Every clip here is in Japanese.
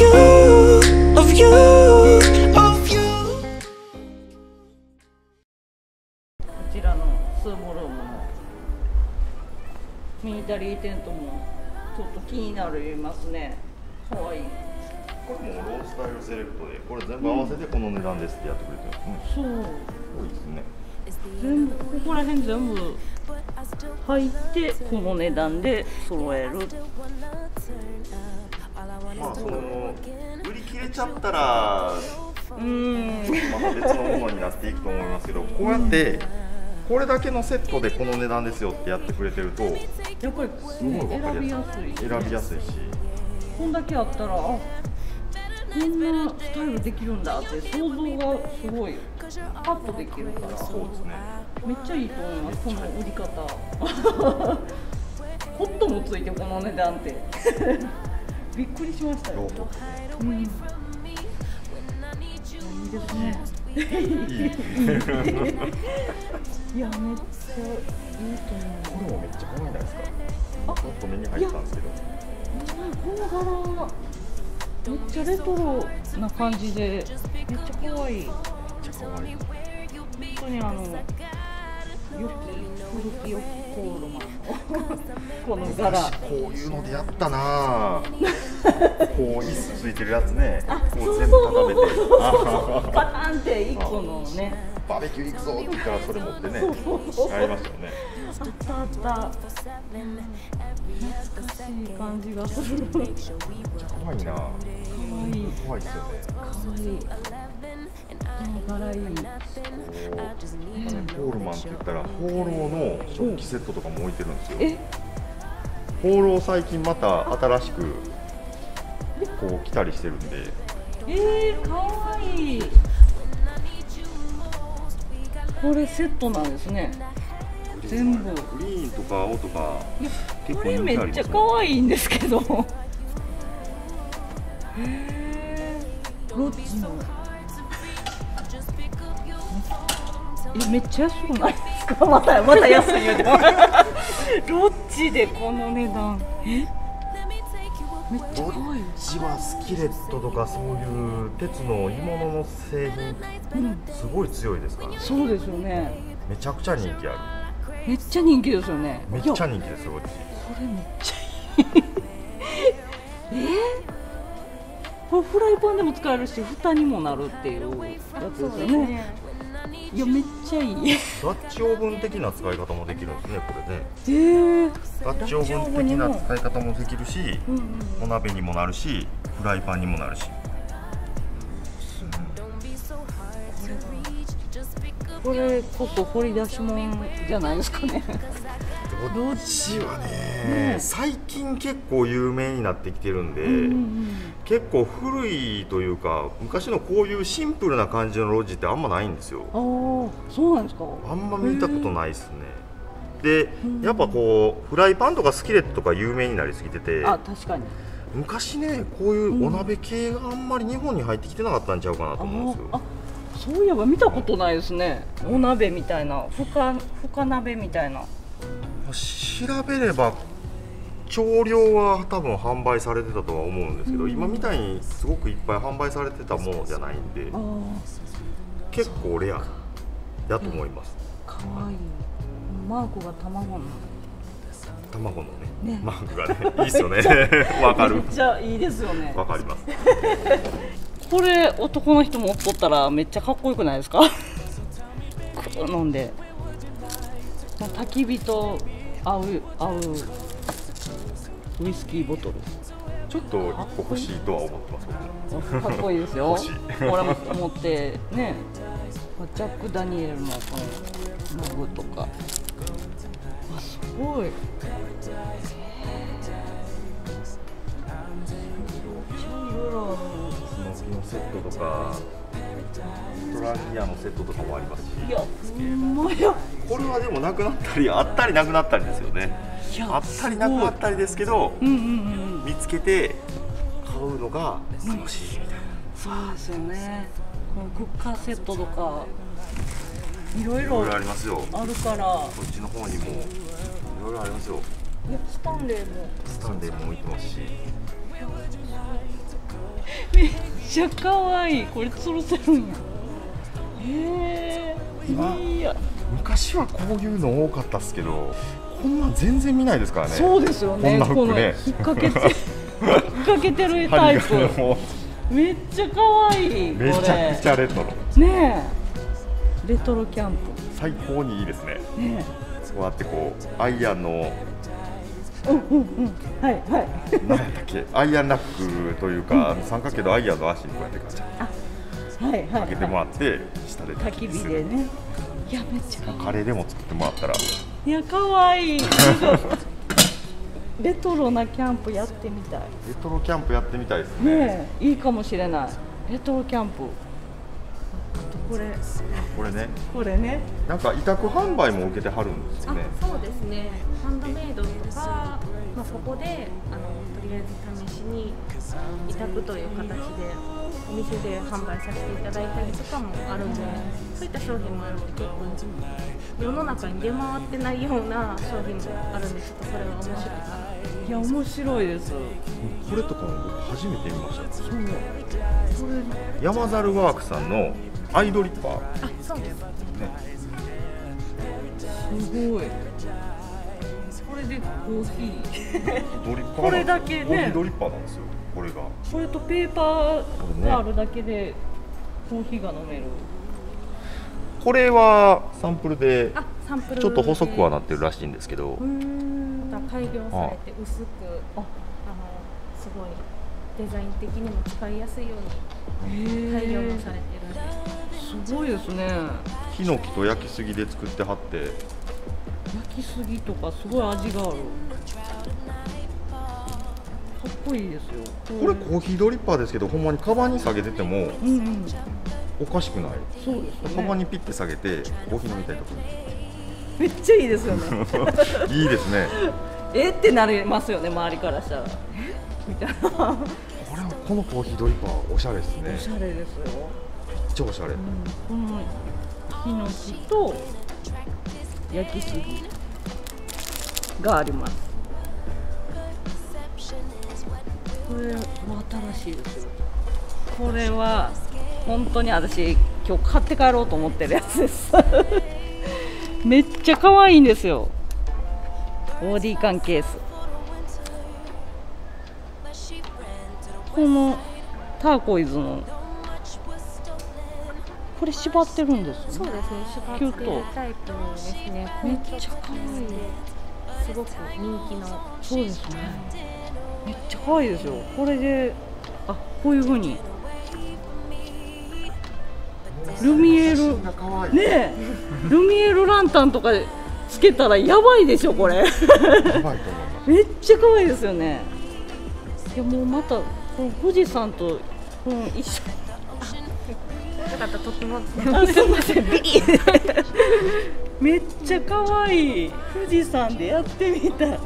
ちらのスーームのミニタリーテントもちょっと気になりますね。かわい。いこれもロースタイルセレクトでこれ全部合わせてこの値段ですってやってくれてるうんすそう。ごいですね。全部ここら辺全部入ってこの値段で揃えるまあその売り切れちゃったらうーん。また別のものになっていくと思いますけどこうやってこれだけのセットでこの値段ですよってやってくれてるとやっぱり、すごいね、分かりやすい。選びやすいし。こんだけあったらあこんなスタイルできるんだって想像がすごいパッとできるからそうですね。めっちゃいいと思いますこの売り方。ホットもついてこの値段ってびっくりしましたよ、うん、いいですね。い やめっちゃいいと思う。これもめっちゃ可愛いじゃないですか？ちょっと目に入ったんですけど。この柄。めっちゃレトロな感じで。めっちゃ可愛い。めっちゃ可愛い。本当にあの良き古き良きコールマンのこの柄昔こういうのでやったなこう椅子ついてるやつねこう全部固めてあパタンって一個のねバーベキュー行くぞって言ったらそれ持ってねやりましたよねあったあった懐かしい感じがする可愛いなぁかわい可愛いですよねかわい柄いいこうホールマンって言ったらホーローの食器セットとかも置いてるんですよ。え？ホーロー最近また新しくこう来たりしてるんで。えー、かわいい。これセットなんですね。全部。グリーンとか青とか結構これめっちゃ可愛いんですけど。へえロッジのえめっちゃ安くないですか？またまた安い言うても。ロッジでこの値段。え？めっちゃどっ可愛い。ちはスキレットとかそういう鉄の鋳物の製品うん。すごい強いですからね。そうですよね。めちゃくちゃ人気ある。めっちゃ人気ですよね。めっちゃ人気ですようちこれめっちゃいい。え？ー、これフライパンでも使えるし蓋にもなるっていうやつですよねいやめっちゃいい。ダッチオーブン的な使い方もできるんですねこれね。えー、ダッチオーブン的な使い方もできるしうんうん。お鍋にもなるしフライパンにもなるし。これこそ掘り出し物じゃないですかねどっちはね最近結構有名になってきてるんで、うんうん結構古いというか昔のこういうシンプルな感じの路地ってあんまないんですよ。ああそうなんですか？あんま見たことないですね。でやっぱこうフライパンとかスキレットとか有名になりすぎててあ確かに。昔ねこういうお鍋系があんまり日本に入ってきてなかったんちゃうかなと思うんですよ。そういえば見たことないですね。お鍋みたいな深深鍋みたいな調べれば調量は多分販売されてたとは思うんですけど、今みたいにすごくいっぱい販売されてたものじゃないんであ結構レアだと思います、あかわいい。マークが卵の卵のねね。マークがねいいですよね。わかる。めっちゃいいですよね。わかります。これ男の人持っとったらめっちゃかっこよくないですか。飲んで。焚き火と合う合う。ウイスキーボトル。ちょっと一個欲しいとは思ってますかっこい。い。ですよほら持ってねジャック・ダニエルのこのマグとかあすごい。のセットとかストラギアのセットとかもありますしい。やほんまやこれはでもなくなったりあったりなくなったりですよね。あったりなくなったりですけどう。んうんうん。見つけて買うのが楽しいみたいな。そうですよね。このクッカーセットとかいろいいろありますよ。あるから。こっちの方にもいろいろありますよ。スタンレーも。スタンレーも置いてますし。めっちゃ可愛い。これ吊るせるんや。へえ今いや昔はこういうの多かったっすけどこんなん全然見ないですからね。そうですよね。こんな服ね。の引っ掛けて 引っ掛けてるタ針イプ。めっちゃ可愛いめちゃくちゃレトロ。ねえ。レトロキャン最高にいいですね。プねこうやってこうアイアンのえうんうんうん。はいはい。何やっけ？アイアンラックというか三角形のアイアンの足にこうやってガチャ。はいはいかけてもはらって下でい焚き火でねいやめっちゃカレーでも作ってもらったら。いや可愛い。レトロなキャンプやってみたい。レトロキャンプやってみたいですね。ねえいいかもしれない。レトロキャンプ。あとこれ。これね。これね。なんか委託販売も受けてはるんですよあねそうですね。ハンドメイドとか、まあ、ここであのとりあえず試しに委託という形でお店で販売させていただいたりとかもあるんでそういった商品もあるんで結構世の中に出回ってないような商品もあるんでちょっとそれは面白いかな。いや面白いですこれとかも僕初めて見ました。そう。これ山猿ワークさんのアイドリッパー。あそうです。ね。すごい。これでコーヒー。ドリッパーこれだけね。コーヒードリッパーなんですよこれが。これとペーパーがあるだけでコーヒーが飲める。これはサンプルでちょっと細くはなってるらしいんですけど。改良されて薄くあ。のすごいデザイン的にも使いやすいように改良もされてるんです。ごいですね。ヒノキと焼きすぎで作ってはって焼きすぎとかすごい味がある。かっこいいですよ。これコーヒードリッパーですけどほんまにカバンに下げててもうんうんおかしくない。そうですね。カバンにピッて下げてコーヒー飲みたいとかめっちゃいいですよね。いいですね。えってなりますよね周りからしたら。え？みたいな。これはこのコーヒードリッパーおしゃれですね。おしゃれですよ、超おしゃれ。うん、このヒノキと焼きすぎ。があります。これは新しいですよ。これは本当に私今日買って帰ろうと思ってるやつです。めっちゃ可愛いんですよ。ボディ缶ケース。このターコイズのこれ縛ってるんですよね。そうですね縛ってるタイプですね。めっちゃ可愛い。すごく人気のそうですね。めっちゃ可愛いですよ。これであこういう風に。ルミエル。ねえ。ルミエルランタンとかつけたらやばいでしょこれ。めっちゃ可愛いですよね。いやもうまたこの富士山とこの一緒。よかったとってもすいませんビリめっちゃ可愛い富士山でやってみたい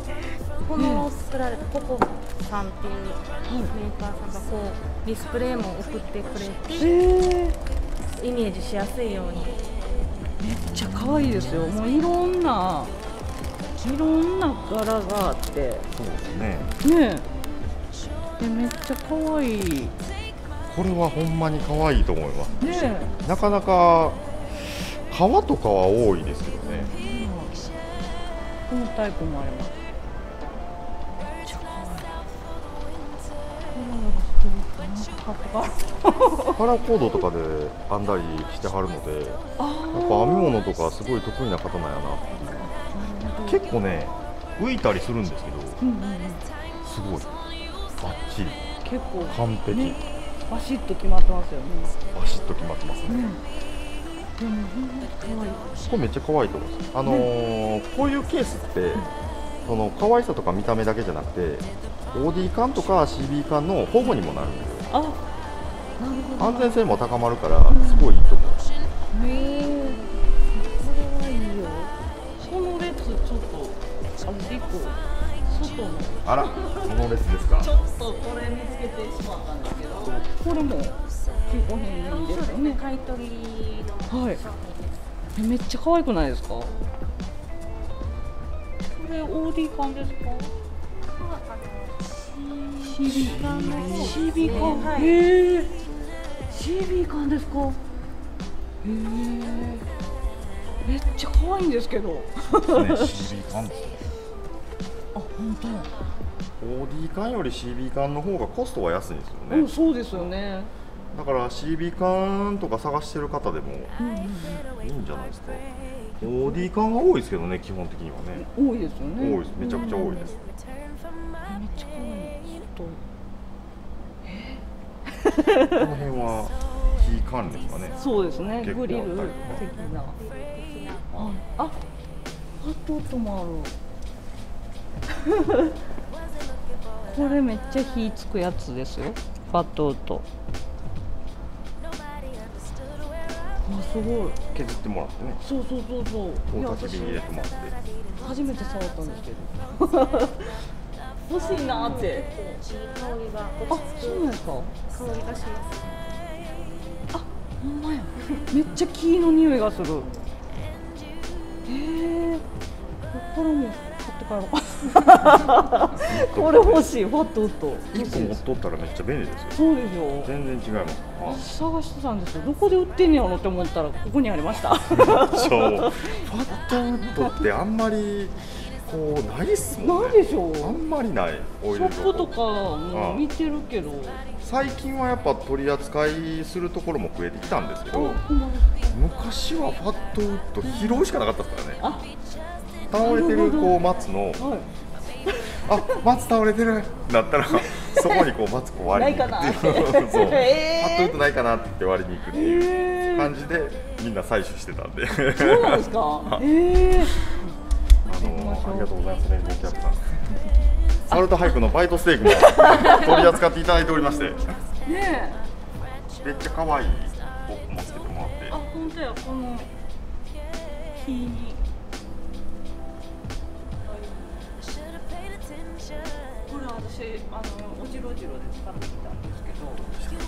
この作られたココさんっていうメーカーさんがこうディスプレイも送ってくれえてー、イメージしやすいようにめっちゃ可愛いですよもういろんないろんな柄があってそうですね。ねでめっちゃ可愛い。これはほんまに可愛いと思います。え。なかなか革とかは多いですけどね。このタイプもあります。カラーコードとかで編んだりしてはるのでやっぱ編み物とかすごい得意な方なんやなっていう。結構ね浮いたりするんですけどうんうんうん。すごい。バッチリ。結構。完璧、ねバシッと決まってますよね。バシッと決まってますね、でもほんまに可愛い。これめっちゃ可愛いと思います。あのーこういうケースってその可愛さとか見た目だけじゃなくて OD 缶とか CB 缶の保護にもなるんですよ。あ安全性も高まるからすごいいいと思う。へえこれはいいよ。その列ちょっとあれ結構外の。あらこの列ですかとこれ見つけてしまったんですけどこれも中古品ですよね。買い取りのはい。商品ですえめっちゃ可愛くないですか？これ OD 缶ですか CB 缶の方 CB 缶、はいへえ CB 缶ですか？へえめっちゃ可愛いんですけど。ね CB 缶あ本当。や OD 缶より CB 缶の方がコストは安いんですよね、うんそうですよね。だから CB 缶とか探してる方でもうんうんいいんじゃないですか。OD 缶が多いですけどね基本的にはね。うん多いですよね。多いです。めちゃくちゃ多いです。めっちゃ可愛いちょっこの辺は火関連かね。とそうですね。グリル的な。はい。ああとともあるこれめっちゃ火つくやつですよ。ファットウッドあすごい。削ってもらってね。そうそうそうそう。いや私大焚き火に入れてもらって。初めて触ったんですけど。欲しいなって。いい香りがあそうなんですか。く香りがします。ほんまや。めっちゃ木の匂いがする。へえこれも買って帰ろう。かこれ欲しいファットウッド1個持っとったらめっちゃ便利ですよ。そうですよ。全然違います。探してたんですよ。どこで売ってんねやろって思ったらここにありました。あそう。ファットウッドってあんまりこうないっすもんね。ないでしょ。あんまりないオイシルョップとかも見てるけど。最近はやっぱ取り扱いするところも増えてきたんですけど昔はファットウッド拾うしかなかったですからね。あ倒れてるこう松のはいあ松倒れてる。なったら そこにこう松こう割りに行くっていう。ないかな。そう、え。ーファットウッドないかなって言って割りに行くっていう感じでみんな採取してたんで。そうなんですか？へ えあのありがとうございますね、レンキャップさん。サルトハイクのバイトステーキも 取り扱っていただいておりまして、ねえ。めっちゃ可愛いポップもつけてもらって。あ、、本当や、この木に。これ私、あの、おじろじろで使ってきたんですけど。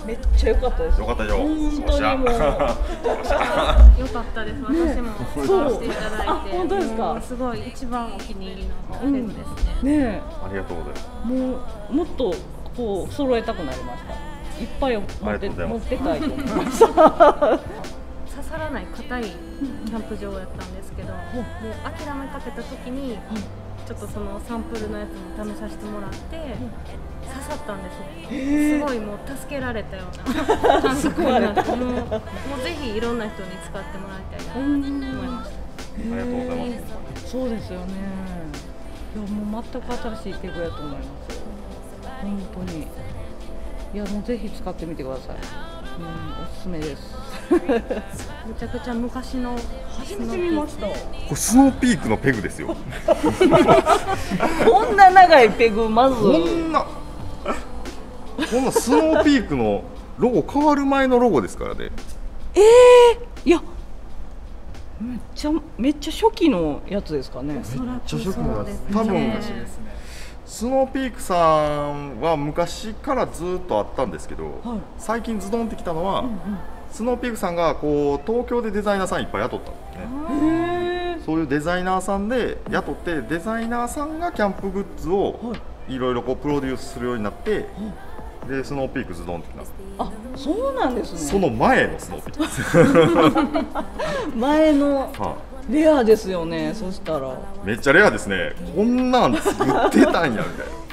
めっちゃ良かったです。よかったよ。本当にもう。よかったです私もそう使わせていただいてあ本当ですかもうすごい一番お気に入りのペンですね、ねありがとうございます。え、もう、もっと、こう、揃えたくなりました。いっぱい持って、持ってたいと思いました。刺さらない硬いキャンプ場やったんですけど、もう諦めかけた時に、ちょっとそのサンプルのやつも試させてもらって、刺さったんですよ、すごいもう助けられたような感覚になってもうもうぜひいろんな人に使ってもらいたいなと思いました、ありがとうございます。そうですよね。いやもう全く新しいペグやと思います。本当に。いやもうぜひ使ってみてください。うん、おすすめです。めちゃくちゃ昔の初めて見ました。これスノーピークのペグですよ。こんな長いペグまず。こんな、こんなスノーピークのロゴ変わる前のロゴですからね。いや。めっちゃめっちゃ初期のやつですかね。めっちゃ初期のやつそうですね多分スノーピークさんは昔からずっとあったんですけど、はい。最近ズドンってきたのは、スノーピークさんがこう東京でデザイナーさんいっぱい雇ったんですね。そういうデザイナーさんで雇ってデザイナーさんがキャンプグッズをい。ろいろこうプロデュースするようになって、でスノーピークズドンってきた。あ、そうなんですね。その前のスノーピークです、前の。はレアですよね。そしたら。いめっちゃレアですねこんなん作ってたんやみたいな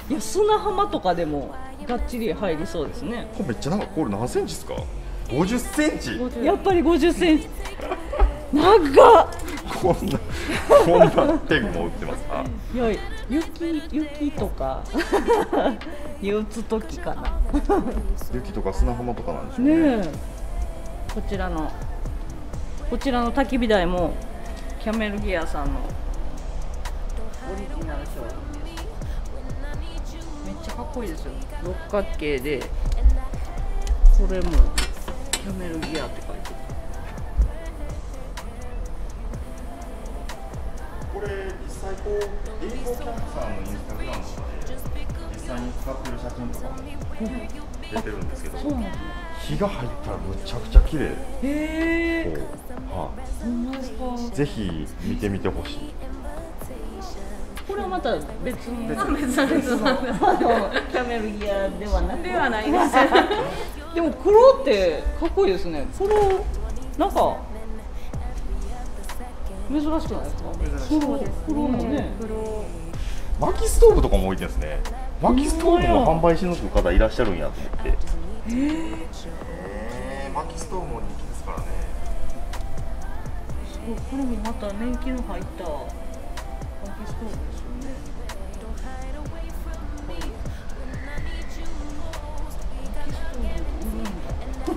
いや砂浜とかでもがっちり入りそうですね。これめっちゃなんかこれ何センチですか？50センチやっぱり50センチ。長っ。こんなこんなペグも売ってますあいや雪雪とか に打つ時かな。雪とか砂浜とかなんでしょうねねえ。こちらのこちらの焚き火台もキャメルギアさんのオリジナル商品で。めっちゃかっこいいですよ。六角形でこれもキャメルギアって書いてるこれ実際こうレインボーキャンプさんのインスタグラムとかで実際に使ってる写真とかも出てるんですけどそうなんですね日が入ったらむちゃくちゃ綺麗。へえはい、ぜひ見てみてほしい。これはまた別の。別あ別の。キャメルギアではなく。ではないです。でも黒ってかっこいいですね。黒なんか珍しくないですか？珍黒黒もね。黒。薪ストーブとかも置いてるんですね。薪ストーブも販売しのく方いらっしゃるんやと思ってへえ薪ストー。ブも人気ですからねすごいこれもまた年季の入った薪ストー。ブですよね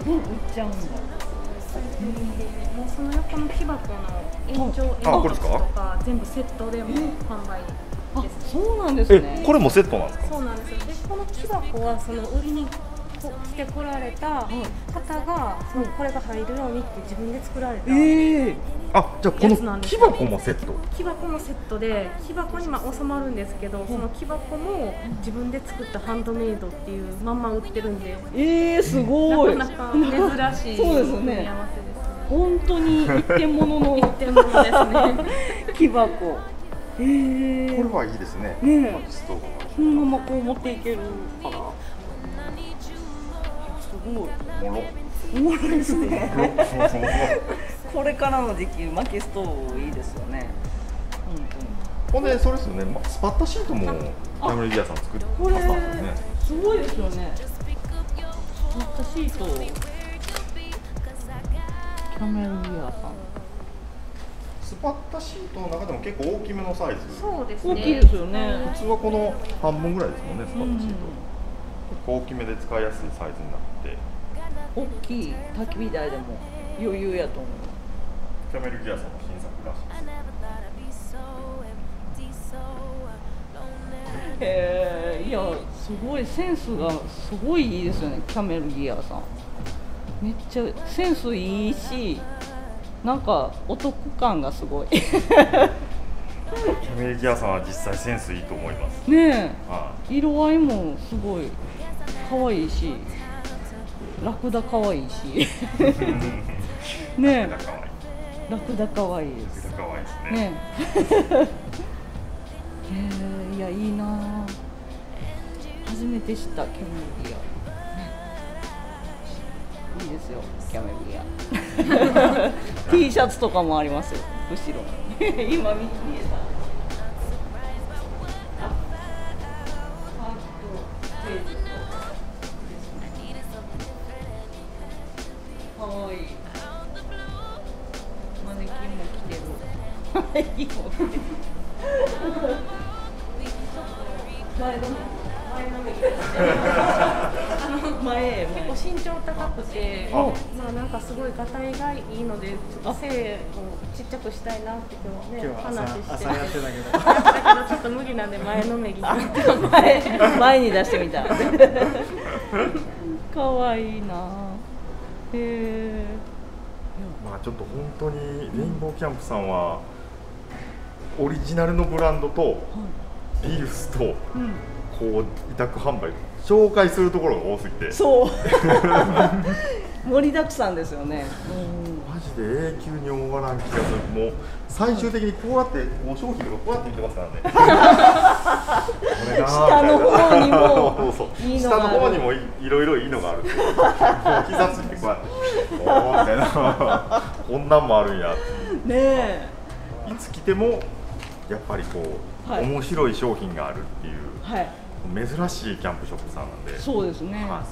売っちゃうんだもうその横の木箱の延長延長とか全部セットでも販売ですそうなんですえねこれもセットなんですかそうなんですよでこの木箱はその売りに来てこられた方がそのこれが入るようにって自分で作られたええ。あじゃあこの木箱もセット？木箱もセットで木箱にまあ収まるんですけどその木箱も自分で作ったハンドメイドっていうまんま売ってるんで。ええすごい。なかなか珍しい そうですね。組み合わせですね。本当に一点物の一点物ですね。木箱。ええ。これはいいですね。ねえ。薪ストーブもそのままこう持っていけるから。すごいもろおもろいですね。これからの時期薪ストーブいいですよね。本ほんでそれですよね。まスパッタシートもキャメルギアさん作ってこれはったんですよね。すごいですよねスパッタシート。キャメルギアさんスパッタシートの中でも結構大きめのサイズ。そうですね。大きいですよね。普通はこの半分ぐらいですもんねスパッタシート、うん。結構大きめで使いやすいサイズになって。大きい焚き火台でも余裕やと思う。キャメルギアさんの新作らしいです。へえいやすごいセンスがすごいいいですよねキャメルギアさん。めっちゃセンスいいしなんかお得感がすごい。ねキャメルギアさんは実際センスいいと思います。え。は色合いもすごい可愛いしラクダ可愛いし。い ねラクダ可愛いえ。ラクダ可愛い。ですラクダ可愛いですね。ねえ。へえいやいいな。あ初めて知ったキャメルギア、ね。いいですよキャメルギア。T シャツとかもありますよ後ろに。今見見えたかわいい。マネキンも着てる。マネキン。も着てる前の前のめり前へ結構身長高くてあ。まあなんかすごいがたいがいいのでちょっと背をちっちゃくしたいなって今日ね話して。てだけど。ちょっと無理なんで前のめり 前前に出してみた。可愛いなへえまあちょっと本当にレインボーキャンプさんはオリジナルのブランドとリユースとうん。こう委託販売紹介するところが多すぎて。そう。盛りだくさんですよね、マジで永久に終わらん気がする。もう最終的にこうやってこう商品とかこうやって見てますからね 下の方にもいいのが下の方にもいいろいろいいのがある。膝ついてこうやって。おーみたいな。こんなんもあるんやねえいつ来てもやっぱりこう、はい面白い商品があるっていう。はい。珍しいキャンプショップさんなんで、そうですね、は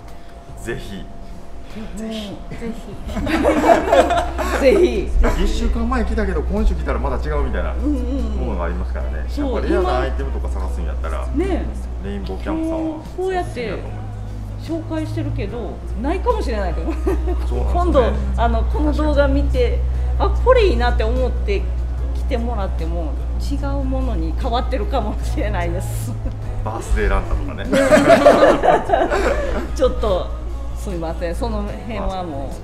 い。ぜひぜひ。ぜひぜひ1週間前来たけど今週来たらまだ違うみたいなうんうんものがありますからね、そうやっぱレア今なアイテムとか探すんやったらねレインボーキャンプさんはこうやって紹介してるけどないかもしれないけど。ね。今度あのこの動画見てあこれいいなって思って来てもらっても違うものに変わってるかもしれないです。バースデーランタンとかね。ちょっとすみません。その辺はも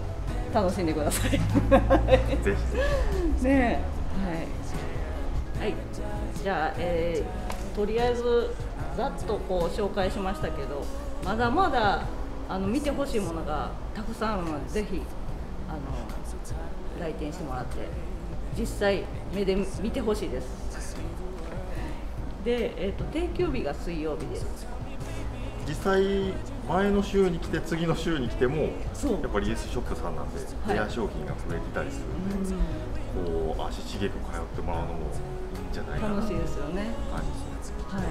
う楽しんでください。ぜひ。ねえ。はい、はい、じゃあ、えーとりあえずざっとこう紹介しましたけどまだまだあの見てほしいものがたくさんあるのでぜひあの来店してもらって実際目で見てほしいです。で、えー、と定休日が水曜日です。実際前の週に来て次の週に来てもやっぱりイエスショップさんなんではい。レア商品が増えてたりするんで、こう足しげく通ってもらうのもいいんじゃないかな。楽しいですよね。感じですねはい。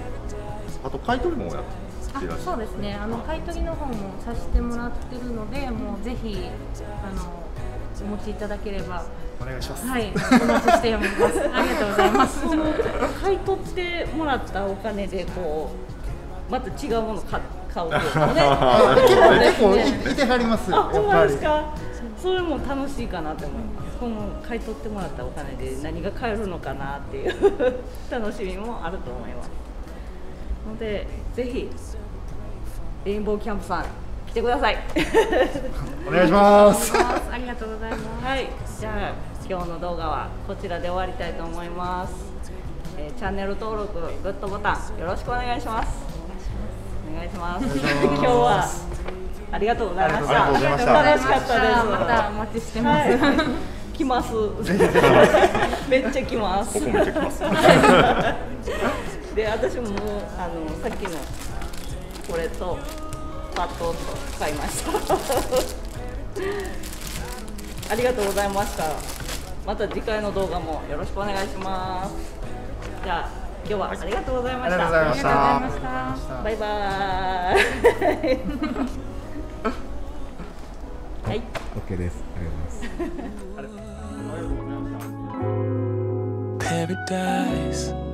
あと買い取りもやってあらっしゃるそうですね。あの買い取りの方もさせてもらってるのでもうぜひあのお持ちいただければ。お願いします、はい。お待ちしております。ありがとうございます。そ の買い取ってもらったお金でこうまた違うもの買買うとかね結構いいてはりますあ、ほんやっぱりまですか。それも楽しいかなと思います。この買い取ってもらったお金で何が買えるのかなっていう楽しみもあると思います。ので、ぜひレインボーキャンプさん来てください。お願いしますありがとうございますはい、じゃあ今日の動画はこちらで終わりたいと思います。えーチャンネル登録、グッドボタンよろしくお願いします。お願いします。今日はありがとうございました。ありがとうございました楽しかったです。またお待ちしてます、はい、来ます。めっちゃ来ます。ここ で、私ももうあのさっきのこれとパッドと買いました。ありがとうございました。また次回の動画もよろしくお願いします。じゃあ今日はありがとうございました。ありがとうございましたありがとうございましたバイバーイ。はい。OK ですありがとうございます Paradise